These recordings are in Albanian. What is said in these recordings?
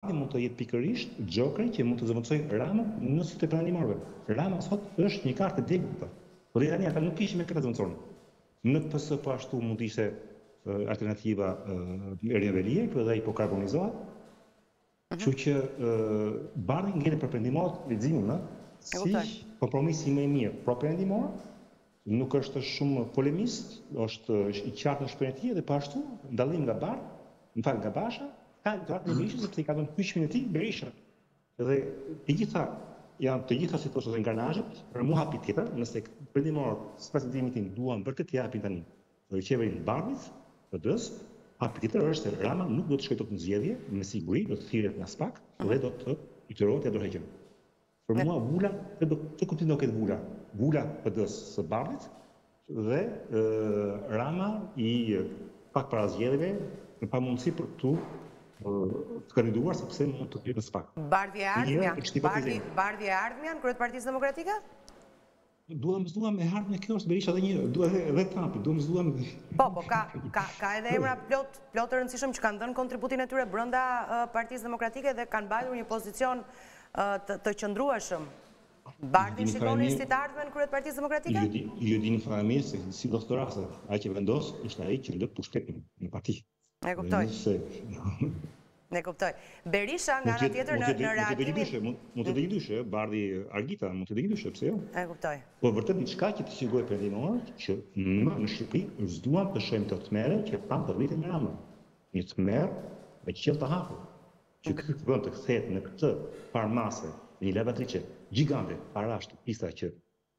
Fallati mund të jetë pikërisht jokeri që mund të zëvendësojë Ramën në sytë e perëndimorëve. Rama sot është një kartë e djegur. Po deri tani ata nuk kishin me kë ta zëvendësonin. Në PS po ashtu mund të ishte alternativa Erion Veliaj, por edhe ai po karbonizohet. Kështu që Bardhi ngelet për perëndimorët leximi im, si kompromisi më i mirë pro perëndimor, Nuk është shumë polemist, është i qartë në shprehjen e tij dhe po ashtu, në dallim nga Bardh, më fal nga Basha, ka elektoratin e Berishës sepse i ka dhënë krushmin e tij Berisha. Dhe të gjitha janë të gjitha si të thuash engranazhe për mua hapi tjetër, nëse perëndimorët sipas mendimit tim duan vërtet t'ia japin tani qeverinë Bardhit, PD-së, hapi tjetër është se Rama nuk do të shkojë dot në zgjedhje, me siguri do të thirret në SPAK dhe do të detyrohet të japë dorëheqjen. Për mua vula, ç'kuptim do ketë vula? Vula e PD-së së Bardhit dhe Rama i pak para zgjedhjeve në pamundësi për t'u kandiduar sepse mund të jetë në SPAK. Bardhi e ardhmja, Bardhi e ardhmja në krye të Partisë Demokratike? Duam s'duam ne, kartë e kjo është Berisha dhe një, duam dhe Trumpi, duam s'duam... Po, po, ka, ka, ka edhe emra plot, plot të rëndësishëm që kanë dhënë kontributin e tyre brenda Partisë Demokratike dhe kanë mbajtur një pozicion të, të qëndrueshëm. Bardhin shikoni si të ardhmen në krye të Partisë Demokratike? Ju e dini fare mirë se si do së të rrasët, ai që vendos është ai që jep pushtetin në parti. E kuptoj. E kuptoj. Berisha nga ana tjetër në reagimin. Mund të jetë një dyshe, mund të jetë një dyshe, ë, Bardhi, Argita, mund të jetë një dyshe, pse jo? E kuptoj. Po vërtet diçka që të sigurojë perëndimorët që më në Shqipëri s'duam të shohim këto tmerre që pamë të rriten me Ramën. Një tmerr me qiell të hapur. Që ky vend të kthehet në këtë farë mase, në një lavatriçe gjigande parash të pista që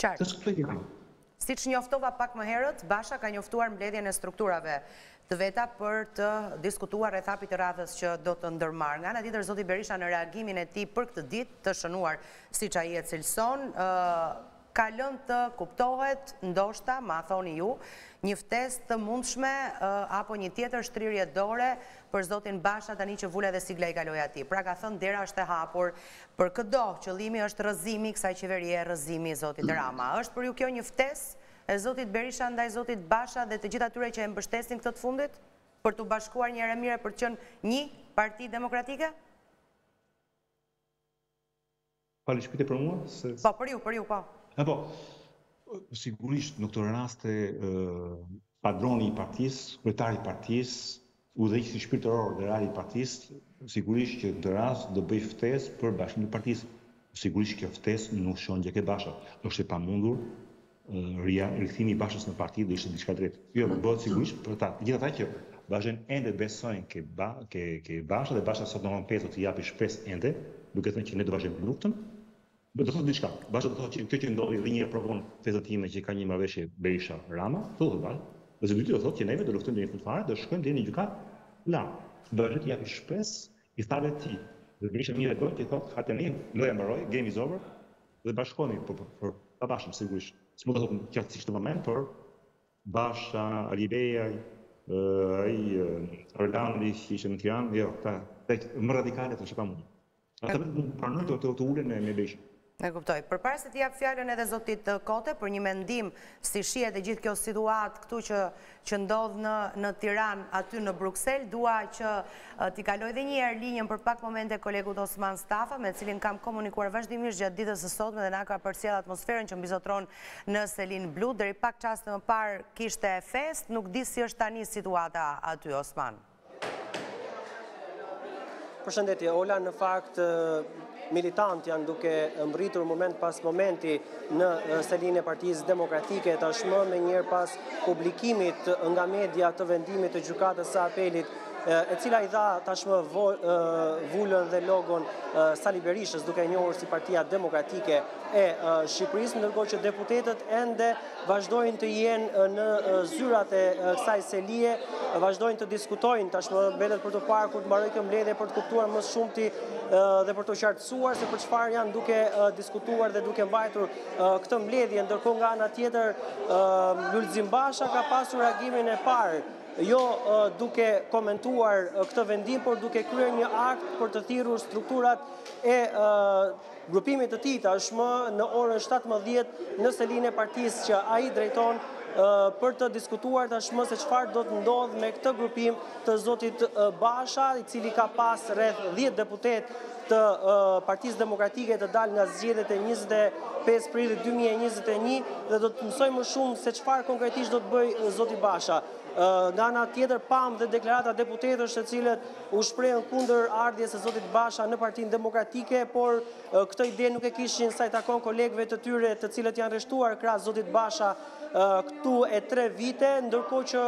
Qartë. Siç njoftova pak më herët, Basha ka njoftuar mbledhjen e strukturave të veta për të diskutuar rreth hapit të radhës që do të ndërmarrë. Nga ana tjetër, zoti Berisha në reagimin e tij për këtë ditë të shënuar, siç ai e cilëson, ka lënë të kuptohet, ndoshta, ma thoni ju, një ftesë të mundshme apo një tjetër shtrirje dore për zotin Basha tani që vula dhe sigla i kaloi atij. Pra ka thënë dera është e hapur Për këdo, qëllimi është rrëzimi i kësaj qeverie, rrëzimi i zotit Rama. A është për ju kjo një ftesë e zotit Berisha ndaj zotit Basha dhe të gjithë atyre që e mbështesin këtë të fundit, për t'u bashkuar një herë e mirë e për të qenë një parti demokratike? Më fal, është pyetje për mua? Po, për ju, për ju, po. Po, sigurisht, në këto raste, Padroni i partisë, kryetari i partisë, udhëheqësi shpirtëror dhe real i partisë, sigurisht që në këtë rast do bëjë ftesë për bashkim të partisë. Sigurisht kjo ftesë nuk shkon gjer ke Basha. Është e pamundur rikthimi i Bashës në parti do ishte diçka e drejtë. Kjo bëhet sigurisht për ta, të gjithë ata që vazhdojnë ende besojnë ke ba, ke ke Basha dhe Basha sot domethënë pesë do të japi shpresë ende, duke thënë që ne do vazhdojmë luftën. Do të thotë diçka. Basha do të thojë që kjo që ndodhi edhe një herë provon tezën time që ka një marrëveshje Berisha Rama, kështu do thotë Basha. Dhe së dyti do thotë që neve do të luftojmë deri në fund fare, do shkojmë deri në gjykatë la. Do vazhdojë t'i japi shpresë i tha dhe tij. Dhe Berisha mirë e bën që i thotë hajt tani loja mbaroi, game is over dhe bashkohemi po por pa Bashën sigurisht. S'mund ta thotë qartësisht në këtë moment, por Basha, Alibeaj, ai Orlandi që ishte në Tiranë, jo, këta më radikalët është e pamundur. Ata nuk mund të pranojnë të të ulen me Berishën. E kuptoj. Përpara se t'i jap fjalën edhe zotit Kote për një mendim si shihet e gjithë kjo situatë këtu që që ndodh në në Tiranë aty në Bruksel, dua që t'i kaloj dhe një herë linjën për pak momente kolegut Osman Stafa, me të cilin kam komunikuar vazhdimisht gjatë ditës së sotme dhe na ka përcjellë atmosferën që mbizotëron në Selinë Blu. Deri pak çaste më parë kishte festë, nuk di si është tani situata aty Osman. Përshëndetje Ola, në fakt militantë janë duke mbërritur moment pas momenti në selinë e Partisë Demokratike, tashmë menjëherë pas publikimit nga media të vendimit të Gjykatës së Apelit e cila i dha tashmë vulën dhe logon Sali Berishës duke e njohur si Partia Demokratike e Shqipërisë, ndërkohë që deputetët ende vazhdojnë të jenë në zyrat e kësaj selie, vazhdojnë të diskutojnë, tashmë mbetet për t'u parë kur të mbarojë kjo mbledhje për të kuptuar më shumë edhe për t'u qartësuar se për çfarë janë duke diskutuar dhe duke mbajtur këtë mbledhje, ndërkohë nga ana tjetër Lulzim Basha ka pasur reagimin e parë jo duke komentuar këtë vendim, por duke kryer një akt për të thirrur strukturat e grupimit të tij tashmë në orën shtatëmbëdhjetë në selinë e partisë që ai drejton për të diskutuar tashmë se çfarë do të ndodhë me këtë grupim të zotit Basha, i cili ka pas rreth 10 deputetë të Partisë Demokratike të dalë nga zgjedhjet e 25 prillit 2021 dhe do të mësojmë më shumë se çfarë konkretisht do të bëjë zoti Basha. Nga ana tjetër pamë dhe deklarata deputetësh të cilët u shprehën kundër ardhjes së zotit Basha në Partinë Demokratike, por këtë ide nuk e kishin sa i takon kolegëve të tyre, të cilët janë rreshtuar krah zotit Basha këtu e tre vite, ndërkohë që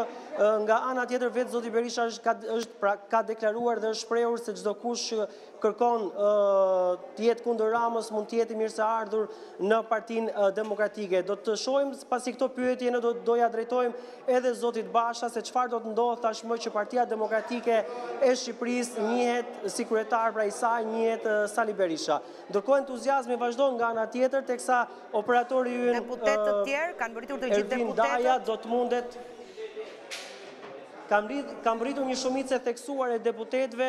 nga ana tjetër vetë zoti Berisha është është pra ka deklaruar dhe është shprehur se çdokush kërkon të jetë kundër Ramës mund të jetë i mirëseardhur në Partinë Demokratike. Do të shohim pasi këto pyetje ne do do ia drejtojmë edhe zotit Basha se çfarë do të ndodhë tashmë që Partia Demokratike e Shqipërisë njihet si kryetar pra i saj njihet Sali Berisha. Ndërkohë entuziazmi vazhdon nga ana tjetër teksa operatori ynë deputetët të tjerë kanë mbërritur të gjithë deputetët. Daja do të mundet Kanë, ka mbërritur një shumicë e theksuar e deputetëve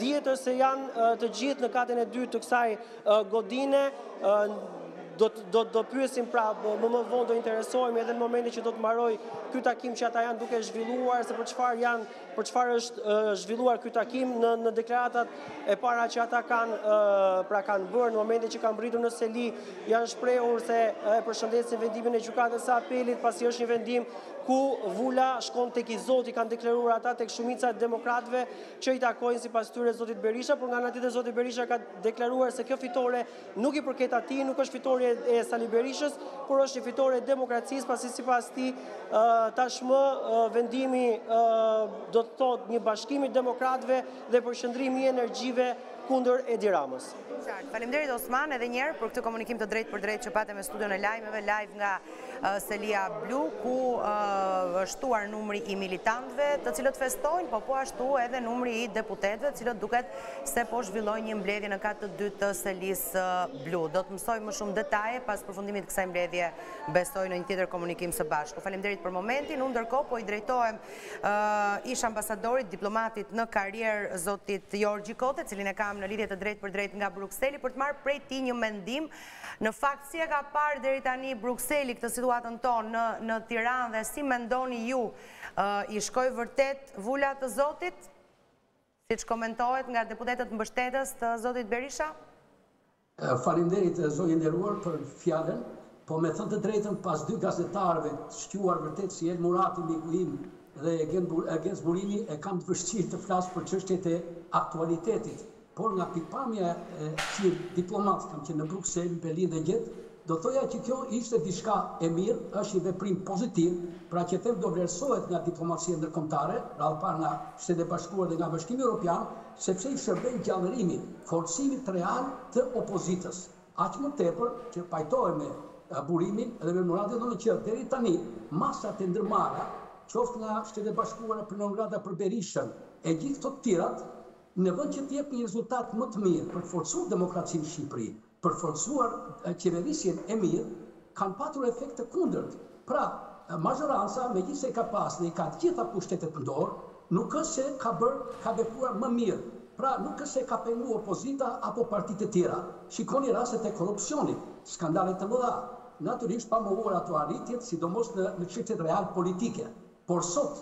Dihet se janë të gjithë në katin e dytë të kësaj godine, do të do të pyesim pra më më vonë do interesohemi edhe në momentin që do të mbarojë ky takim që ata janë duke zhvilluar se për çfarë janë për çfarë është zhvilluar ky takim në në deklaratat e para që ata kanë pra kanë bërë në momentin që kanë mbërritur në seli janë shprehur se e përshëndesin vendimin e gjykatës së apelit pasi është një vendim ku vula shkon tek i zoti kanë deklaruar ata tek shumica e demokratëve që i takojnë sipas tyre zotit Berisha, por nga ana tjetër zoti Berisha ka deklaruar se kjo fitore nuk i përket atij, nuk është fitore e Sali Berishës, por është një fitore e demokracisë, pasi sipas tij tashmë vendimi do të thotë një bashkim i demokratëve dhe përqendrim i energjive kundër Edi Ramës. Faleminderit Osman edhe një herë për këtë komunikim të drejtpërdrejtë që pate me studion e lajmeve live nga selia blu ku është shtuar numri i militantëve të cilët festojnë, po po ashtu edhe numri i deputetëve të cilët duket se po zhvillojnë një mbledhje në kat të dytë të selisë blu. Do të mësojmë më shumë detaje pas përfundimit të kësaj mbledhje besoj në një tjetër komunikim së bashku. Faleminderit për momentin, unë ndërkohë po i drejtohem ish ambasadorit, diplomatit në karrierë zotit Jorgji Kote, të cilin e kam në lidhje të drejtpërdrejtë nga Brukseli për të marrë prej tij një mendim Në fakt si e ka parë deri tani Brukseli këtë situatën tonë në në Tiranë dhe si mendoni ju i shkoi vërtet vula të zotit? Siç komentohet nga deputetët mbështetës të zotit Berisha? Faleminderit zonjë e nderuar për fjalën, po me thënë të drejtën pas dy gazetarëve të shquar vërtet si Ylli Murati miku im dhe Genc Burimi e kam të vështirë të flas për çështjet e aktualitetit Por nga pikëpamja si diplomat kam qenë në Bruksel, Berlin dhe gjetkë, do të thoja që kjo ishte diçka e mirë, është një veprim pozitiv, pra që them do vlerësohet nga diplomacia ndërkombëtare, radhë të parë nga Shtetet e Bashkuara dhe nga Bashkimi Europian, sepse i shërben gjallërimit, forcimit real të opozitës. Aq më tepër që pajtohem me Burimin dhe me Muratin dhe unë që deri tani masat e ndërmarra, qoftë nga Shtetet e Bashkuara për Non Grata për Berishën e gjithë këto të tjerat, Në vend që të japë një rezultat më të mirë për të forcuar demokracinë në Shqipëri, për të forcuar qeverisjen e mirë, kanë patur efekt të kundërt. Pra, mazhoranca, megjithëse i ka pasë dhe i ka të gjitha pushtetet në dorë, nuk është se ka bërë, ka vepruar më mirë. Pra, nuk është se ka penguar opozita apo parti të tjera. Shikoni rastet e korrupsionit, skandale të mëdha. Natyrisht pa mohuar ato arritjet, sidomos në çështjet realpolitike. Por sot,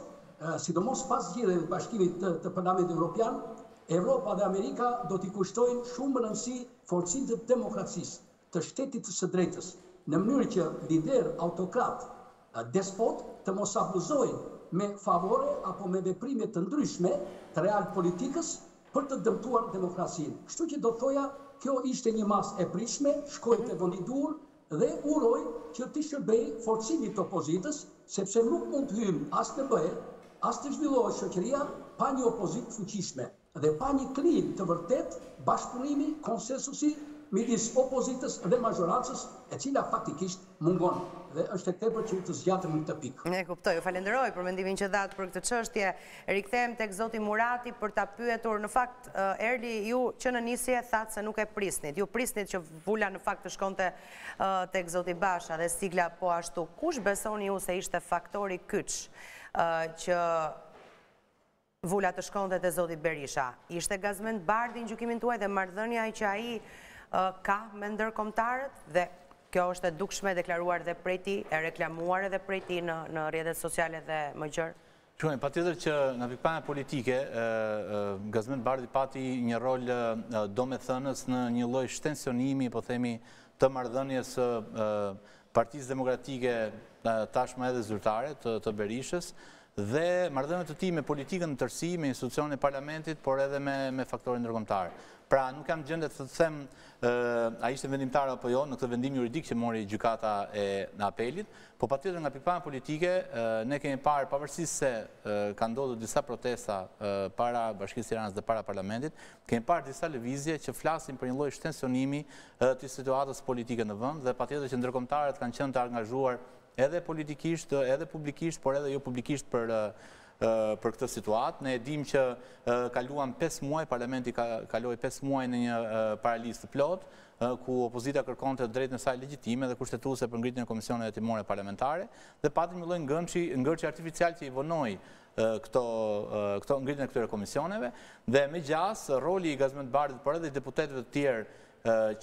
sidomos pas zgjedhjeve të Bashkimit të Parlamentit Evropian, Evropa dhe Amerika do t'i kushtojnë shumë rëndësi forcimit të demokracisë, të shtetit të së drejtës, në mënyrë që liderë autokratë, despotë, të mos abuzojnë me favore apo me veprime të ndryshme të realpolitikës për të dëmtuar demokracinë. Kështu që do të thoja, kjo ishte një masë e pritshme, shkoi te vëndi i duhur dhe uroj që t'i shërbejë forcimit të opozitës, sepse nuk mund të hyjmë as në BE, as të zhvillohet shoqëria pa një opozitë të fuqishme dhe pa një klimë të vërtetë bashkëpunimi, konsensusi midis opozitës dhe mazhorancës, e cila faktikisht mungon dhe është e tepërt që të zgjatem në këtë pikë. E kuptoj. Ju falenderoj për mendimin që dhatë për këtë çështje. Rikthehem tek zoti Murati për ta pyetur, në fakt Erli ju që në nisje thatë se nuk e prisnit, ju prisnit që vula në fakt të shkonte tek zoti Basha dhe sigla po ashtu, kush besoni ju se ishte faktori kyç që vula të shkonte te zoti Berisha, ishte Gazmend Bardhi në gjykimin tuaj dhe marrëdhënia që ai ka me ndërkombëtarët dhe kjo është e dukshme e deklaruar dhe prej tij, e reklamuar edhe prej tij në rrjetet sociale dhe më gjerë? Shikoni, patjetër që nga pikëpamja politike, Gazmend Bardhi pati një rol domethënës në një lloj shtensionimi, po themi, të marrëdhënies së Partisë Demokratike, tashmë edhe zyrtare të Berishës, dhe marrëdhënies të tij me politikën në tërësi, me institucionin e parlamentit, por edhe me faktorin ndërkombëtar. Pra, nuk jam në gjendje të them a ishte vendimtar apo jo në këtë vendim juridik që mori gjykata e apelit, Po patjetër nga pikpamja politike, ne kemi parë pavarësisht se ka ndodhur disa protesta para Bashkisë së Tiranës dhe para parlamentit, kemi parë disa lëvizje që flasin për një lloj shtensionimi të situatës politike në vend dhe patjetër që ndërkombëtarët kanë qenë të angazhuar edhe politikisht, edhe publikisht, por edhe jo publikisht për për këtë situatë. Ne e dimë që kaluan 5 muaj, parlamenti kaloi 5 muaj në një paralizë të plotë, ku opozita kërkonte të drejtën e saj legjitime dhe kushtetuese për ngritjen e komisioneve hetimore parlamentare dhe pati një lloj ngërçi, ngërçi artificial që i vonoi këto, këto ngritjen e këtyre komisioneve dhe me gjas roli i Gazmend Bardhit por edhe i deputetëve të tjerë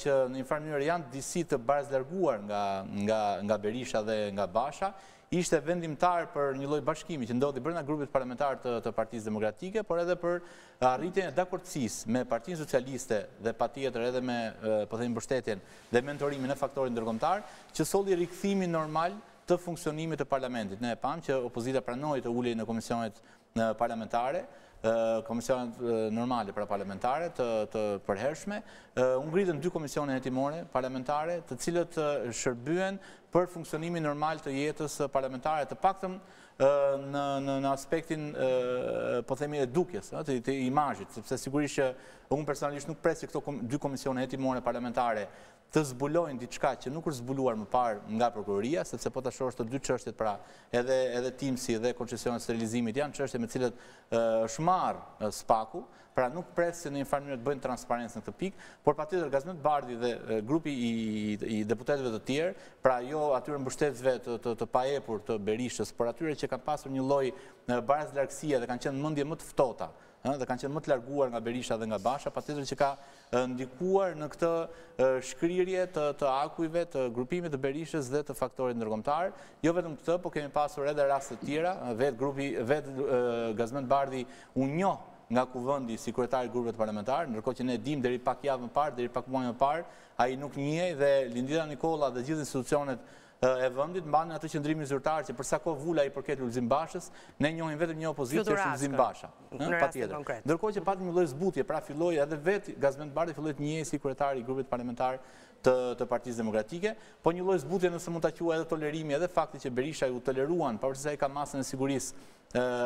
që në një farë mënyrë janë disi të barazlarguar nga nga nga Berisha dhe nga Basha, ishte vendimtar për një lloj bashkimi që ndodhi brenda grupit parlamentar të, të Partisë Demokratike, por edhe për arritjen e dakordësisë me Partinë Socialiste dhe patjetër edhe me, po themi, mbështetjen dhe mentorimin e faktorit ndërkombëtar, që solli rikthimin normal të funksionimit të parlamentit. Ne e pamë që opozita pranoi të ulet në komisionet parlamentare, komisionet normale pra parlamentare të përhershme, u ngritën dy komisione hetimore parlamentare të cilat shërbyen për funksionimin normal të jetës parlamentare të paktën në aspektin po themi e dukjes, të imazhit, sepse sigurisht që unë personalisht nuk pres që këto dy komisione hetimore parlamentare të zbulojnë diçka që nuk është zbuluar më parë nga prokuroria, sepse po ta shohësh të dy çështjet pra, edhe edhe Timsi dhe koncesionet e sterilizimit janë çështje me të cilat është marrë spaku, pra nuk pres se në një farë mënyrë të bëjnë transparencë në këtë pikë, por patjetër Gazment Bardhi dhe grupi i i deputetëve të tjerë, pra jo atyre mbështetësve të të, të paepur të Berishës, por atyre që kanë pasur një lloj baraslargësie dhe kanë qenë mendje më të ftohta ëh, dhe kanë qenë më të larguar nga Berisha dhe nga Basha, patjetër që ka ndikuar në këtë shkrirje të, të akujve, të grupimit të Berishës dhe të faktorit ndërkombëtar. Jo vetëm këtë, po kemi pasur edhe raste të tjera, vetë grupi, vetë Gazment Bardhi u njoh nga kuvendi si kryetari i grupit parlamentar, ndërkohë që ne dimë deri pak javë më parë, deri pak muaj më parë, ai nuk njihej dhe Lindita Nikolla dhe gjithë institucionet e vendit mbanin atë qëndrimin zyrtar që për sa kohë vula i përket Lulzim Bashës, ne njohim vetëm një opozitë që është Lulzim Basha. Patjetër. Ndërkohë që patëm një lloj zbutje, pra filloi edhe vetë Gazment Bardhi filloi të njihej si kryetar i grupit parlamentar të të Partisë Demokratike, po një lloj zbutje nëse mund ta quaj edhe tolerimi edhe fakti që Berishës iu toleruan, pavarësisht se ai ka masën e sigurisë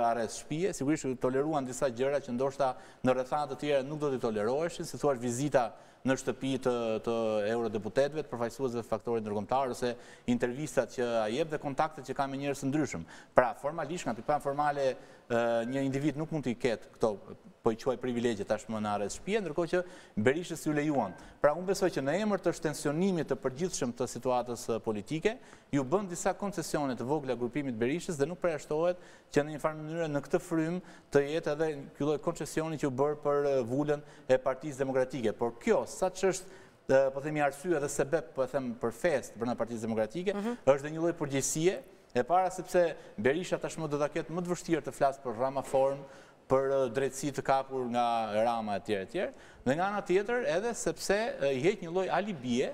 arrest shtëpie, sigurisht iu toleruan disa gjëra që ndoshta në rrethana të tjera nuk do të toleroheshin, si të thuash vizita në shtëpi të eurodeputetëve, të përfaqësuesve të faktorit ndërkombëtar ose intervistat që ai jep dhe kontaktet që ka me njerëz të ndryshëm. Pra, formalisht nga pikëpamja formale një individ nuk mund t'i ketë këto po i quaj privilegje tashmë në arrest shtëpie, ndërkohë që Berishës iu lejuan. Pra, unë besoj që në emër të shtensionimit të përgjithshëm të situatës politike, iu bënë disa koncesione të vogla grupimit Berishës dhe nuk përjashtohet që në një farë mënyre në këtë frymë të jetë edhe ky lloj koncesioni që u bë për vulën e Partisë Demokratike. Por kjo, sa ç'është po themi arsye dhe sebep, po e them për festë brenda Partisë Demokratike, mhm. është dhe një lloj përgjegjësie e para sepse Berisha tashmë do ta ketë më të vështirë të flasë për Rama Form, për drejtësi të kapur nga Rama etj etj. Dhe nga ana tjetër edhe sepse i heq një lloj alibie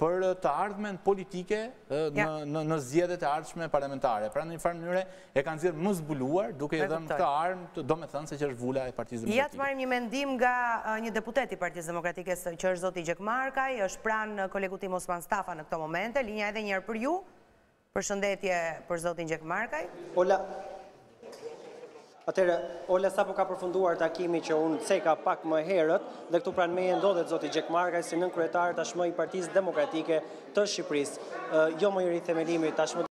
për të ardhmen politike në zgjedhjet e ardhshme parlamentare. Pra në një farë mënyre e ka nxjerrë më zbuluar duke i dhënë këtë armë domethënë siç është vula e Partisë Demokratike. Ja të marrim një mendim nga një deputet i Partisë Demokratike siç është zoti Gjekmarkaj, është pranë kolegut tim Osman Stafa në këto momente, linja edhe një herë për ju. Përshëndetje për zotin Gjekmarkaj. Ola Atëherë, Ola sapo ka përfunduar takimi që unë ceka pak më herët dhe këtu pranë meje ndodhet zoti Gjekmarkaj si nënkryetar tashmë i Partisë Demokratike të Shqipërisë. Jo më i Rithemelimit tashmë